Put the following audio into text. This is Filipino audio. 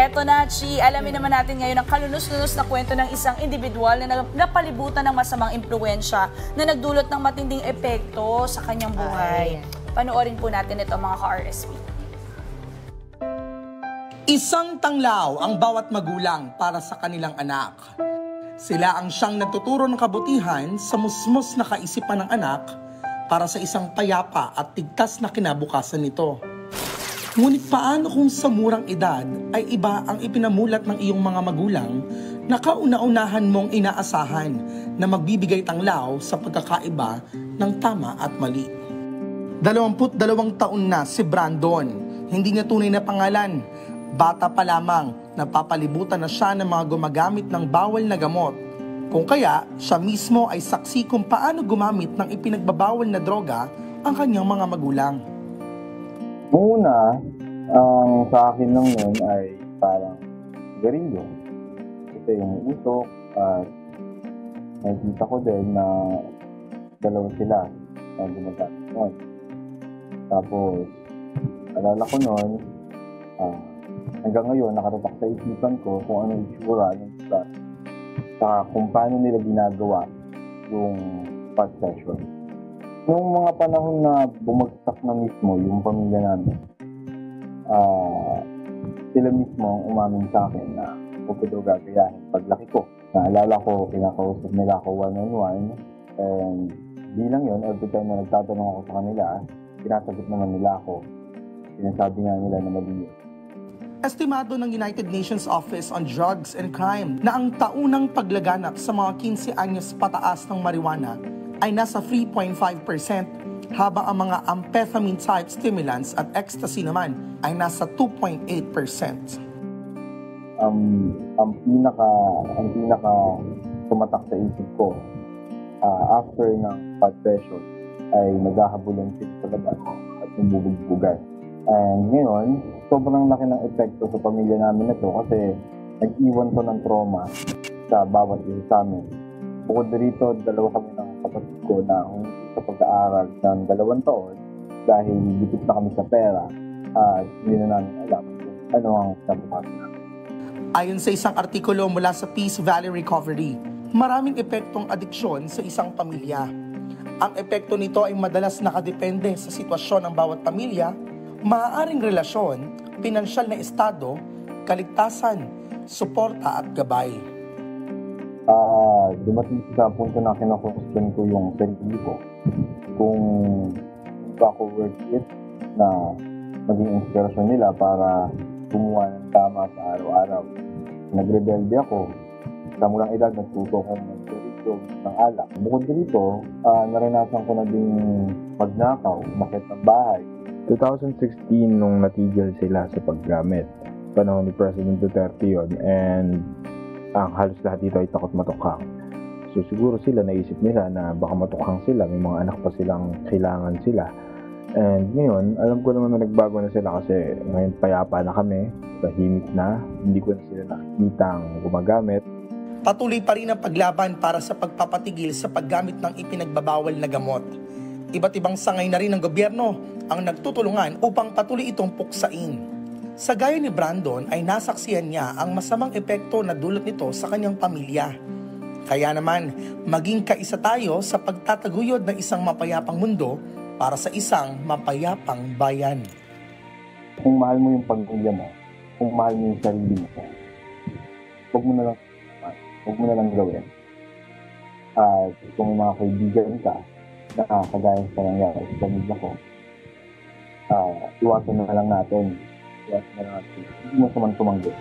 Eto na, Chi, alamin naman natin ngayon ang kalunos-lunos na kwento ng isang individual na napalibutan ng masamang impluensya na nagdulot ng matinding epekto sa kanyang buhay. Panoorin po natin ito mga ka-RSP. Isang tanglaw ang bawat magulang para sa kanilang anak. Sila ang siyang nagtuturo ng kabutihan sa musmos na kaisipan ng anak para sa isang payapa at tigtas na kinabukasan nito. Ngunit paano kung sa murang edad ay iba ang ipinamulat ng iyong mga magulang na kauna-unahan mong inaasahan na magbibigay tanglaw sa pagkakaiba ng tama at mali? 22 taon na si Brandon. Hindi niya tunay na pangalan. Bata pa lamang, napapalibutan na siya ng mga gumagamit ng bawal na gamot. Kung kaya, siya mismo ay saksi kung paano gumamit ng ipinagbabawal na droga ang kanyang mga magulang. Una, ang sa akin lang yun ay parang garilyo. Ito yung usok at nakikita ko din na dalawa sila na gumagamit nun. Tapos, alala ko nun, ah, hanggang ngayon nakatatak sa isipan ko kung ano yung itsura ng sa sa kung paano nila ginagawa yung past session. Nung mga panahon na bumagsak na mismo yung pamilya namin, ah sila mismo ang umamin sa akin na huwag ko daw gagayahin paglaki ko. Naalala ko, kinakausap nila ako one-on-one and di lang yun, every time na nagtatanong ako sa kanila, sinasagot naman nila ako. Sinasabi nga nila na mali. Estimado ng United Nations Office on Drugs and Crime na ang taunang paglaganap sa mga 15 anyos pataas ng marijuana ay nasa 3.5% habang ang mga amphetamine type stimulants at ecstasy naman ay nasa 2.8%. um, ang pinaka ang pinaka tumatak sa isip ko ah, after ng pad session ay naghahabulan sila sa labas at bumubugbugan. And ngayon, sobrang laki ng epekto sa pamilya namin na to kasi nag-iwan to ng trauma sa bawat isa sa amin. Bukod dito, dalawa kami ng kapatid ko na huminto sa pag-aaral ng dalawang taon dahil dipit na kami sa pera at hindi na namin alam kung ano ang kabukasan namin. Ayon sa isang artikulo mula sa Peace Valley Recovery, maraming epektong adiksyon sa isang pamilya. Ang epekto nito ay madalas nakadepende sa sitwasyon ng bawat pamilya, maaaring relasyon, pinansyal na estado, kaligtasan, suporta at gabay. Ah, dumating sa punto na kina-question ko yung sarili ko. Kung ba ako worth it na maging inspirasyon nila para gumawa ng tama sa araw-araw. Nagrebelde ako. Sa mulang edad, nagtuto akong magdurito ng alak. Bukod dito, ah, naranasan ko na din magnakaw, umakit ng bahay. 2016 nung natigil sila sa paggamit. Panahon ni President Duterte yon and ang halos lahat dito ay takot matukhang. So siguro sila naisip nila na baka matukhang sila, may mga anak pa silang kailangan sila. And ngayon, alam ko naman na nagbago na sila kasi ngayon payapa na kami, tahimik na, hindi ko na sila nakikita ang gumagamit. Patuloy pa rin ang paglaban para sa pagpapatigil sa paggamit ng ipinagbabawal na gamot. Iba't ibang sangay na rin ng gobyerno ang nagtutulungan upang patuloy itong puksain. Sa gaya ni Brandon ay nasaksiyan niya ang masamang epekto na dulot nito sa kanyang pamilya. Kaya naman, maging kaisa tayo sa pagtataguyod ng isang mapayapang mundo para sa isang mapayapang bayan. Kung mahal mo yung pamilya mo, kung mahal mo yung sarili mo, huwag mo na lang, huwag mo na lang gawin. At kung may mga kaibigan ka, na kagaya sa nangyari sa pamilya ko, ah iwasan na lang natin. Iwasan na lang natin. Hindi mo naman tumanggi.